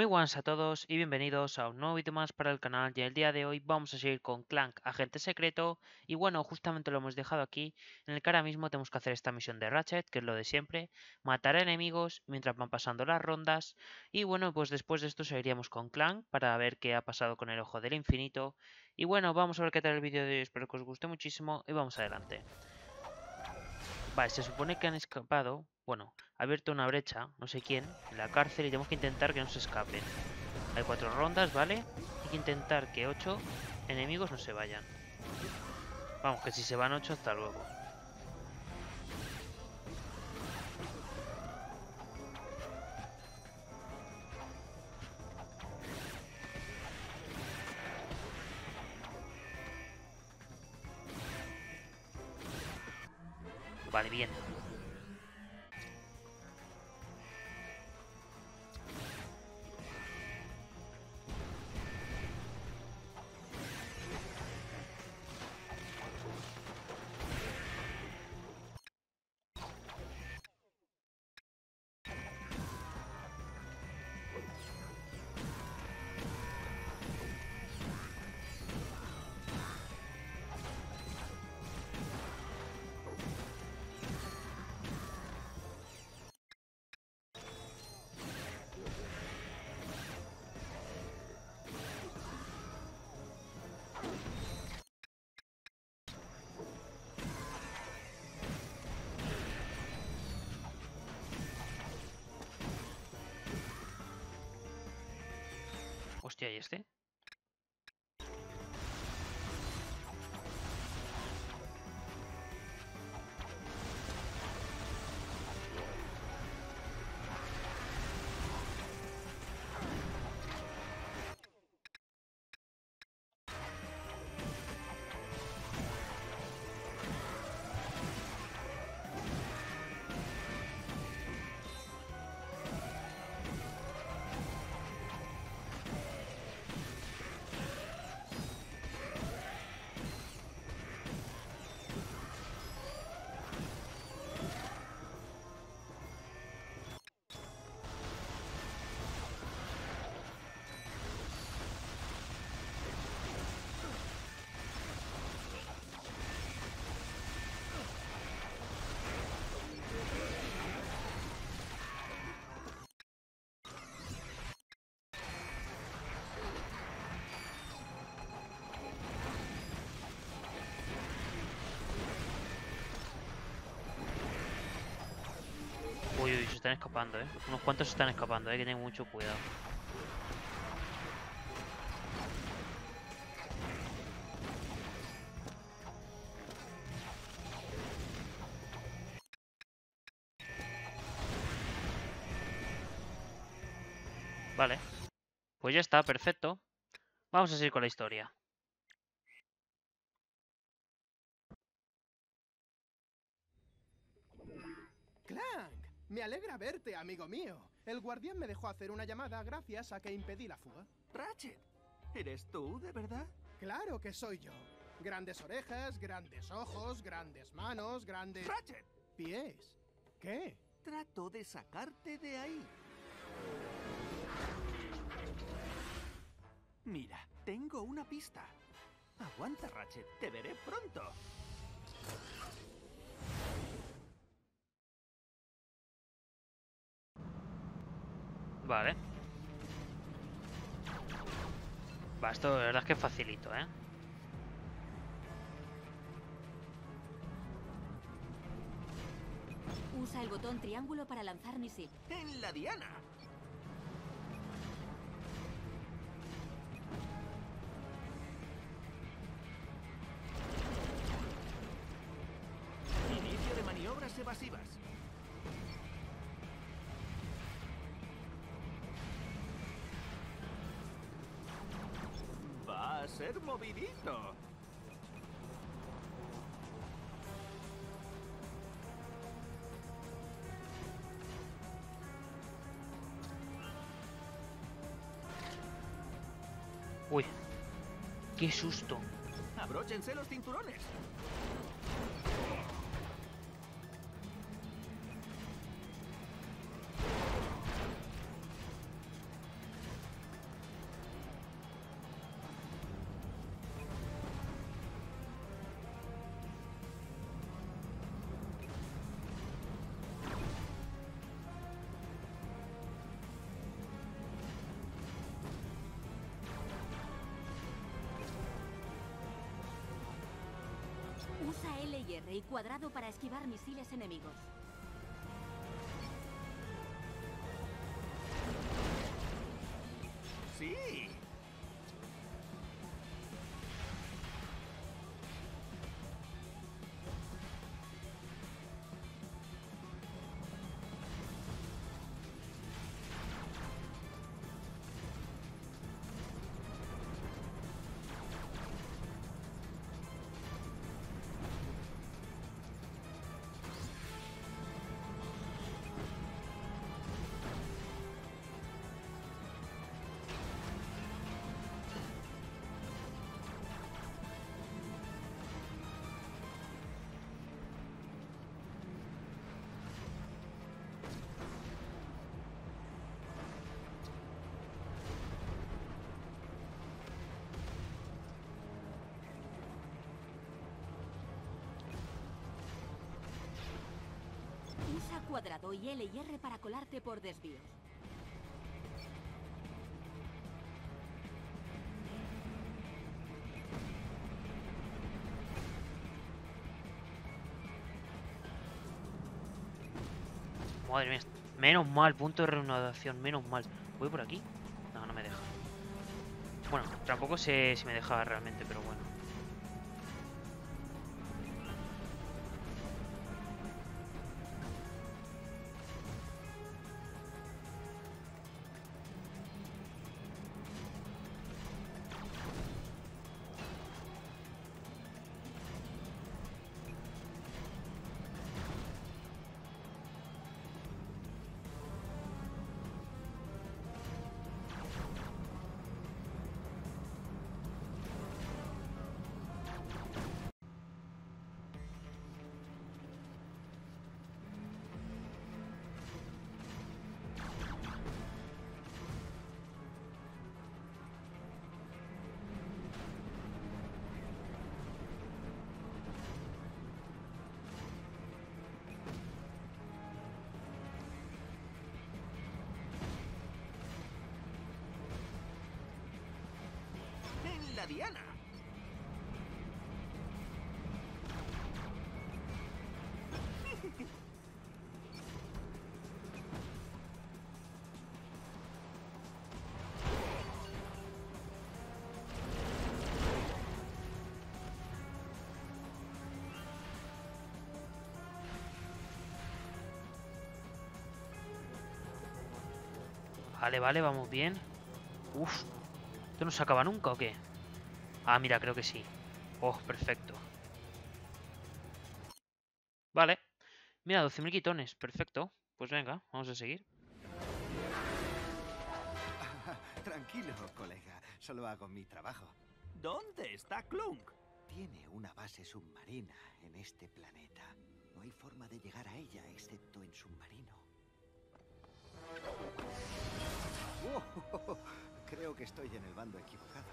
Muy buenas a todos y bienvenidos a un nuevo vídeo más para el canal. Y el día de hoy vamos a seguir con Clank Agente Secreto. Y bueno, justamente lo hemos dejado aquí en el que ahora mismo tenemos que hacer esta misión de Ratchet, que es lo de siempre, matar enemigos mientras van pasando las rondas. Y bueno, pues después de esto seguiríamos con Clank para ver qué ha pasado con el Ojo del Infinito. Y bueno, vamos a ver qué tal el vídeo de hoy, espero que os guste muchísimo y vamos adelante. Vale, se supone que han escapado bueno, ha abierto una brecha, no sé quién, en la cárcel y tenemos que intentar que no se escapen. Hay cuatro rondas, ¿vale? Hay que intentar que ocho enemigos no se vayan. Vamos, que si se van ocho, hasta luego. Hostia, ¿y este? Están escapando, eh. Unos cuantos se están escapando, hay que tener mucho cuidado. Vale. Pues ya está, perfecto. Vamos a seguir con la historia. Me alegra verte, amigo mío. El guardián me dejó hacer una llamada gracias a que impedí la fuga. Ratchet, ¿eres tú, de verdad? Claro que soy yo. Grandes orejas, grandes ojos, grandes manos, grandes... ¡Ratchet! Pies. ¿Qué? Trato de sacarte de ahí. Mira, tengo una pista. Aguanta, Ratchet. Te veré pronto. Vale. Va, esto de verdad es que es facilito, ¿eh? Usa el botón triángulo para lanzar misil. ¡En la diana! Ser movidito. Uy, qué susto. Abróchense los cinturones. Y cuadrado para esquivar misiles enemigos. Usa cuadrado y L y R para colarte por desvíos. Madre mía. Menos mal, punto de reanudación, menos mal. ¿Voy por aquí? No, no me deja. Bueno, tampoco sé si me deja realmente, pero bueno. La diana! Vale, vale, vamos bien. Uf. ¿Esto no se acaba nunca o qué? Ah, mira, creo que sí. Oh, perfecto. Vale. Mira, 12.000 quitones. Perfecto. Pues venga, vamos a seguir. Tranquilo, colega. Solo hago mi trabajo. ¿Dónde está Clunk? Tiene una base submarina en este planeta. No hay forma de llegar a ella excepto en submarino. Oh, creo que estoy en el bando equivocado.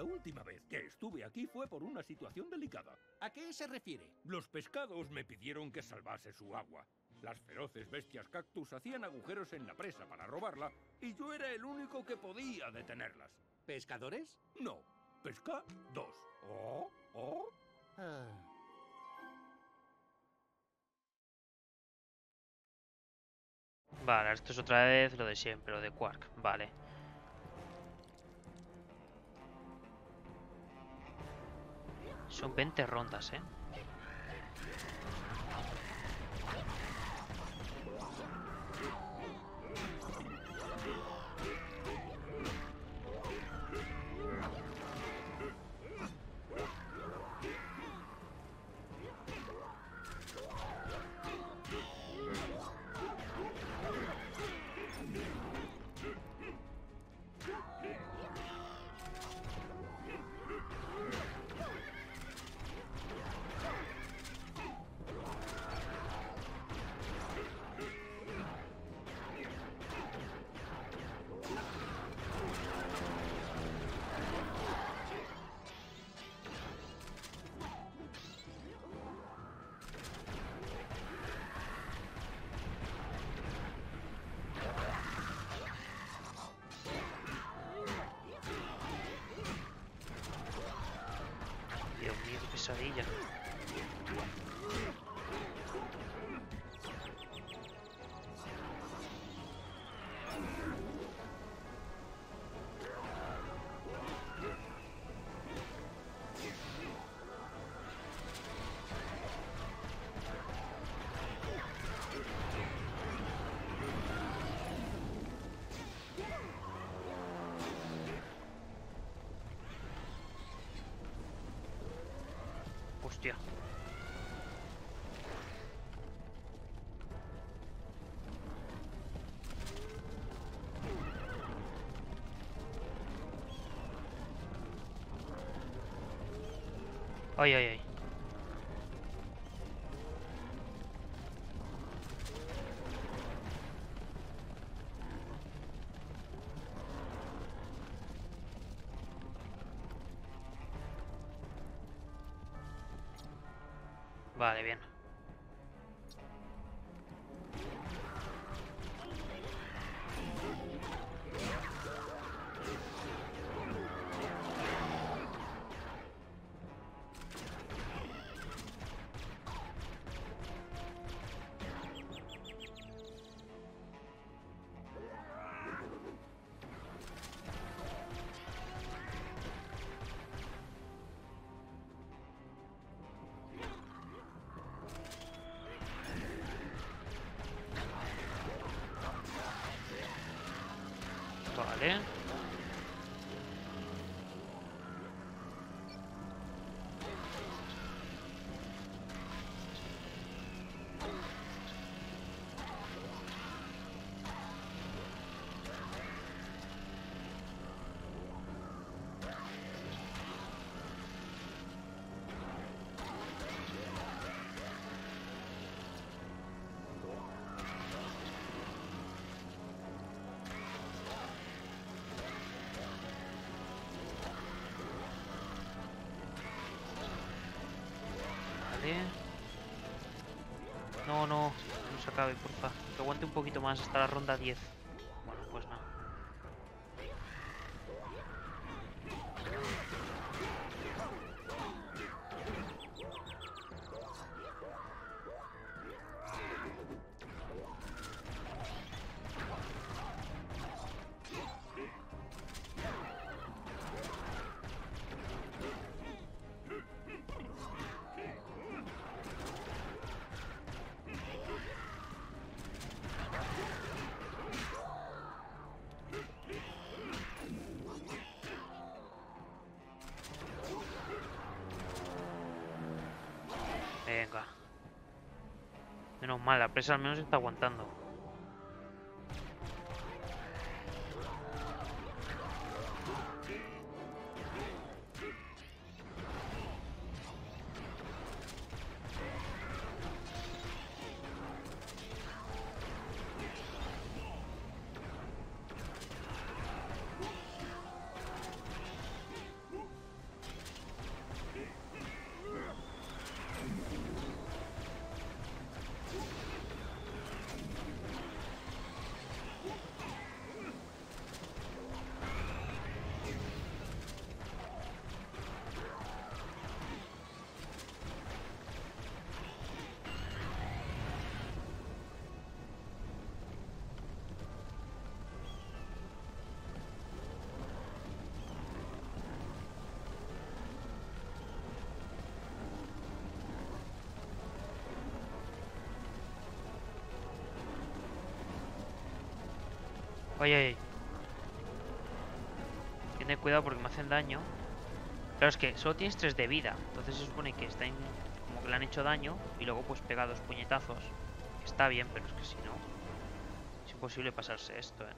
La última vez que estuve aquí fue por una situación delicada. ¿A qué se refiere? Los pescados me pidieron que salvase su agua. Las feroces bestias cactus hacían agujeros en la presa para robarla y yo era el único que podía detenerlas. ¿Pescadores? No, pesca dos. Oh, oh. Ah. Vale, esto es otra vez lo de siempre, lo de Quark. Vale. Son 20 rondas, ¿eh? Pesadilla. Ay, ay, ay. Vale. No, no, no se acabe, porfa. Que aguante un poquito más hasta la ronda 10. Menos mal, la presa al menos está aguantando. Ay, ay, ay. Tiene cuidado porque me hacen daño. Claro, es que solo tienes 3 de vida. Entonces se supone que está en- como que le han hecho daño y luego pues pega dos puñetazos. Está bien, pero es que si no... Es imposible pasarse esto, eh.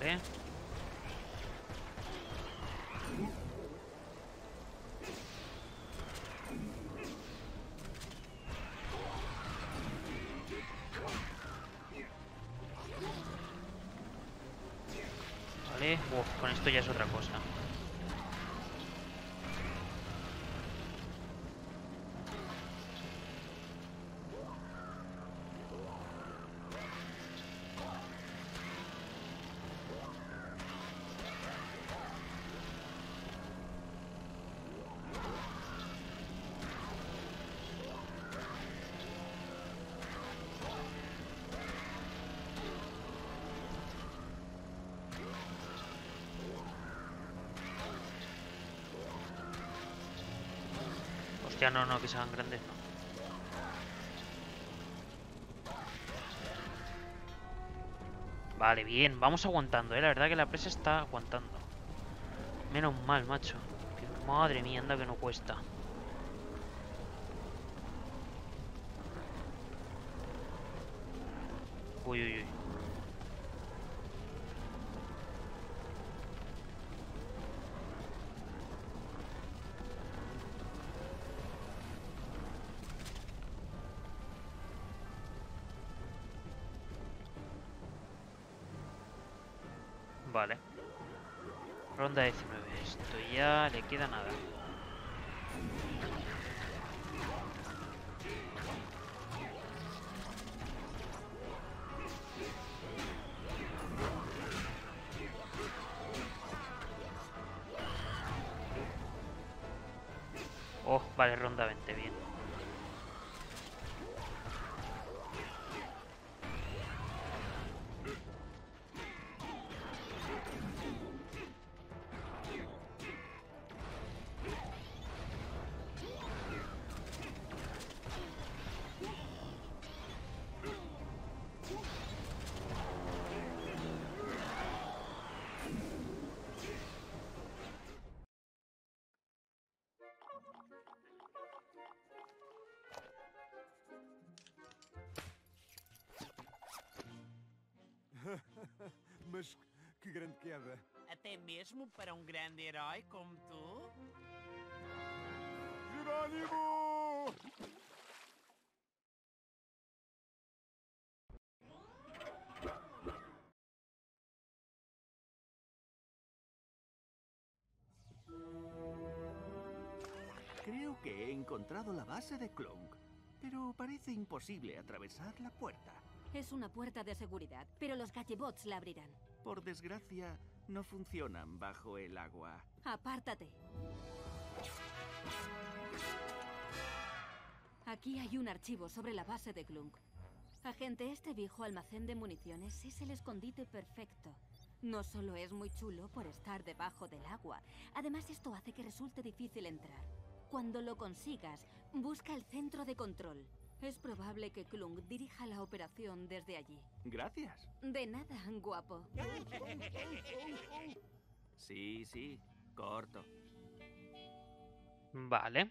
Vale. Uf, con esto ya es otra cosa. Que sean grandes, no. Vale, bien, vamos aguantando, eh. La verdad que la presa está aguantando. Menos mal, macho. Madre mía, anda que no cuesta. Uy, uy, uy. Ronda 19. Esto ya le queda nada. Oh, vale, ronda que grande queda. Até mesmo para um grande herói como tu? Jerônimo! Creo que he encontrado la base de Clunk, pero parece imposible atravesar la puerta. Es una puerta de seguridad, pero los gallebots la abrirán. Por desgracia, no funcionan bajo el agua. Apártate. Aquí hay un archivo sobre la base de Glunk. Agente, este viejo almacén de municiones es el escondite perfecto. No solo es muy chulo por estar debajo del agua, además esto hace que resulte difícil entrar. Cuando lo consigas, busca el centro de control. Es probable que Klunk dirija la operación desde allí. Gracias. De nada, guapo. Sí, sí, corto. Vale.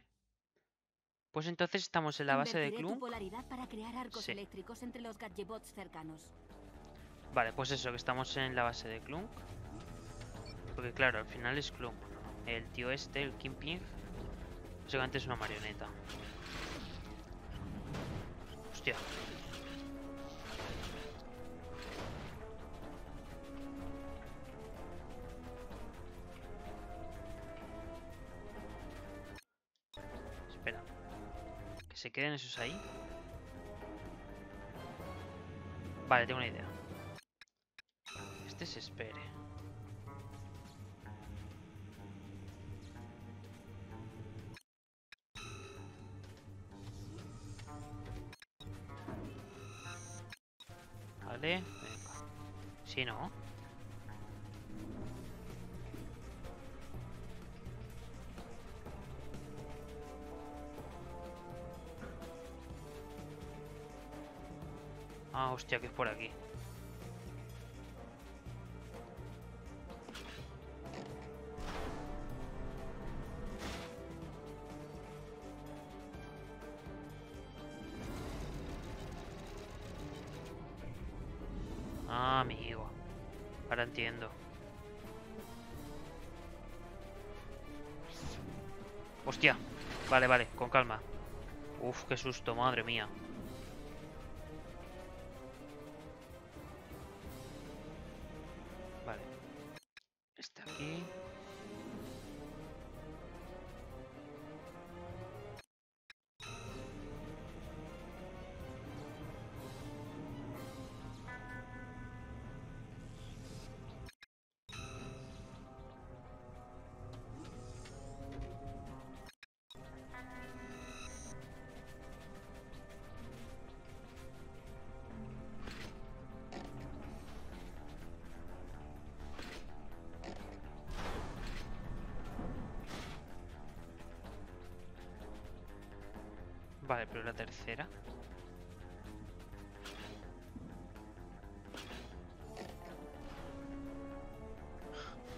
Pues entonces estamos en la base de tu Klunk. polaridad para crear arcos Sí. eléctricos entre los gadgebots cercanos. Vale, pues eso, que estamos en la base de Klunk. Porque claro, al final es Klunk. ¿no? El tío este, el Kingpin, básicamente es una marioneta. Hostia. Espera. Que se queden esos ahí. Vale, tengo una idea. Este se espere. No. Ah, hostia, que es por aquí. Calma. Uf, qué susto, madre mía. Vale. Vale, pero la tercera.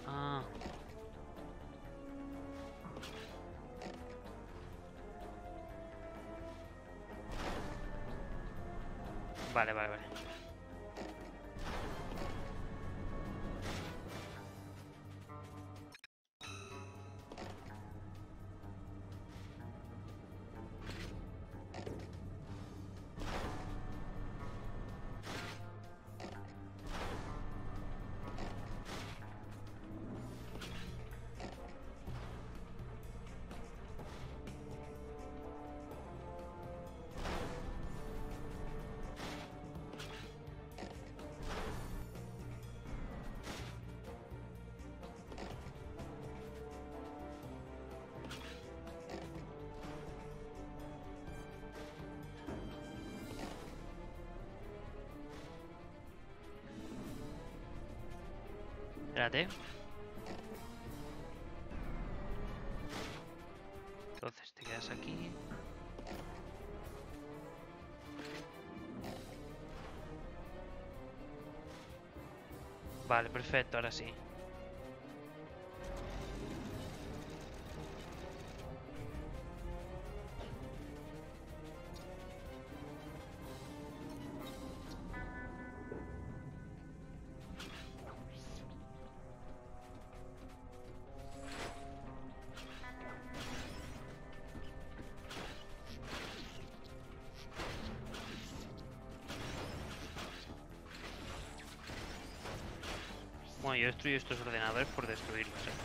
Ah. Vale, vale, vale. Entonces te quedas aquí. Vale, perfecto, ahora sí. Bueno, yo destruyo estos ordenadores por destruirlos, ¿eh?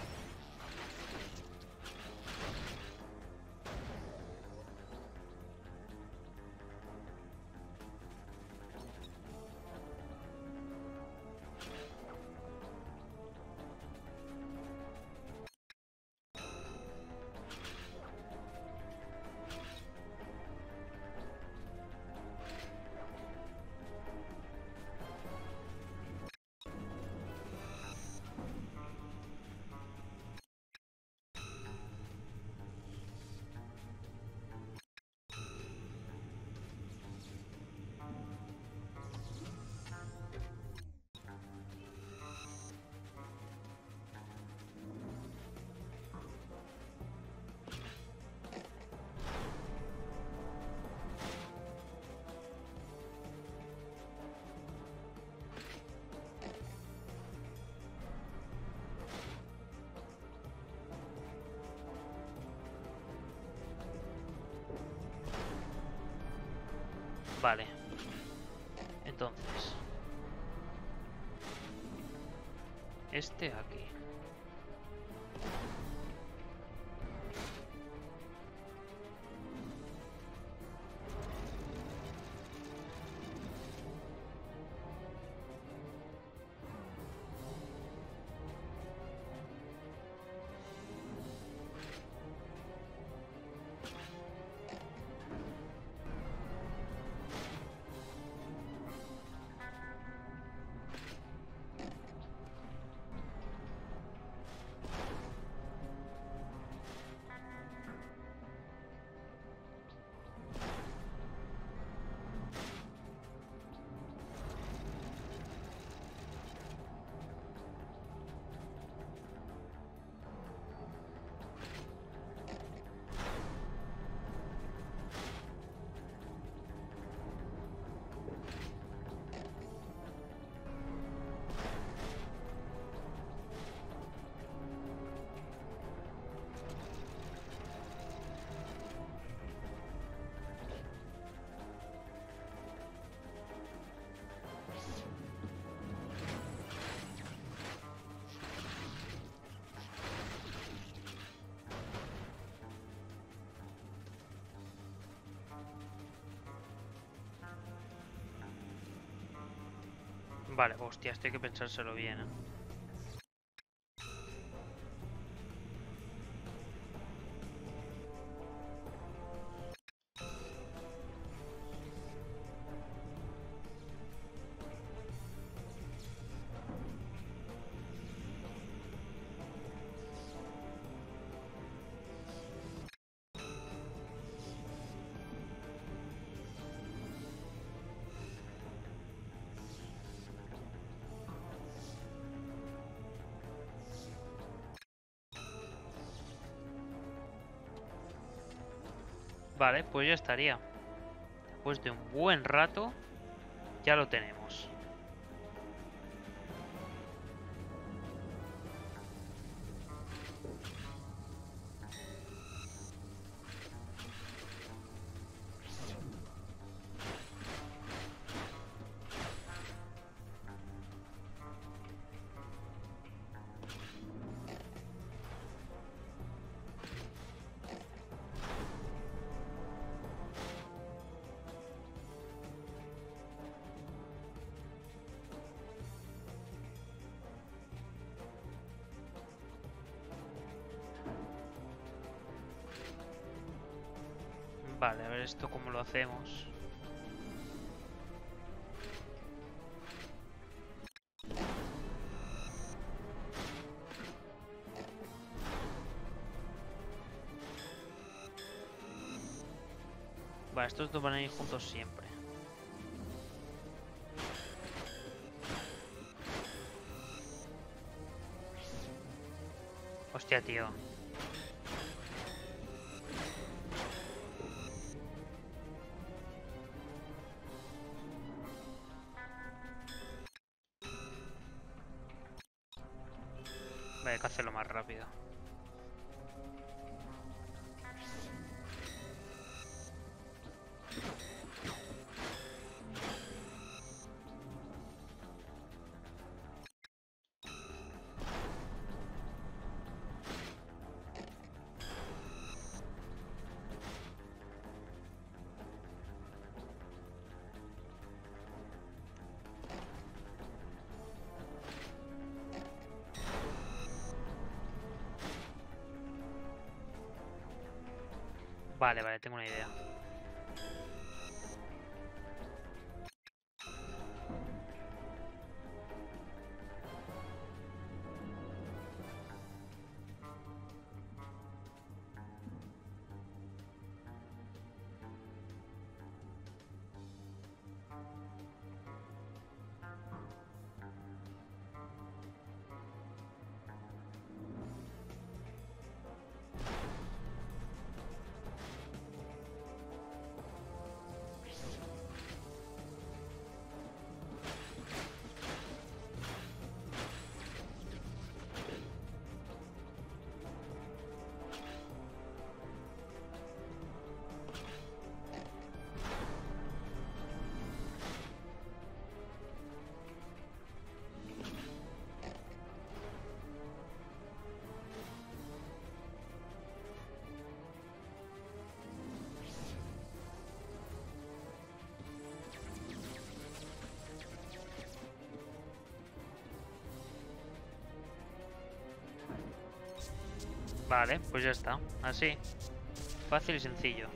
Vale. Entonces. Este aquí. Vale, hostia, esto hay que pensárselo bien, ¿eh? Vale, pues ya estaría. Después de un buen rato, ya lo tenemos. Vale, a ver esto cómo lo hacemos. Vale, estos dos van a ir juntos siempre. Hostia, tío. Vale, hay que hacerlo más rápido. Vale, vale, tengo una idea. Vale, pues ya está. Así. Fácil y sencillo.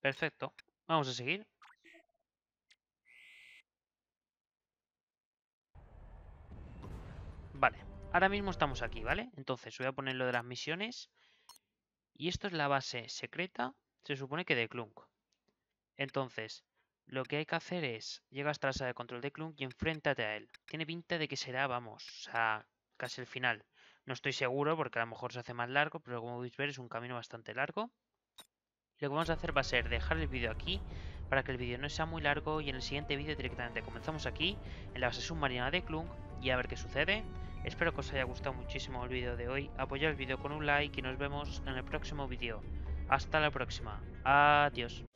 Perfecto. Vamos a seguir. Vale. Ahora mismo estamos aquí, ¿vale? Entonces voy a poner lo de las misiones. Y esto es la base secreta, se supone que de Clunk. Entonces, lo que hay que hacer es, llega hasta la de control de Clunk y enfréntate a él. Tiene pinta de que será, vamos, sea, casi el final. No estoy seguro porque a lo mejor se hace más largo, pero como podéis ver es un camino bastante largo. Lo que vamos a hacer va a ser dejar el vídeo aquí para que el vídeo no sea muy largo y en el siguiente vídeo directamente comenzamos aquí en la base submarina de Clunk y a ver qué sucede. Espero que os haya gustado muchísimo el vídeo de hoy. Apoyad el vídeo con un like y nos vemos en el próximo vídeo. Hasta la próxima. Adiós.